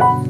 you